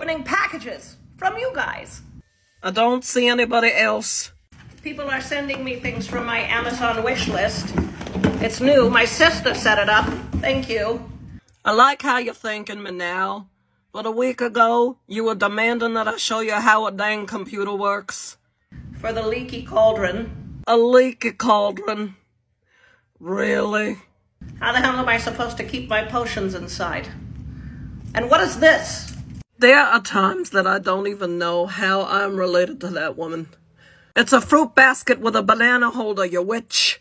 opening packages from you guys. I don't see anybody else. People are sending me things from my Amazon wish list. It's new. My sister set it up. Thank you. I like how you're thanking me now. But a week ago, you were demanding that I show you how a dang computer works. For the leaky cauldron. A leaky cauldron. Really? How the hell am I supposed to keep my potions inside? And what is this? There are times that I don't even know how I'm related to that woman. It's a fruit basket with a banana holder, you witch.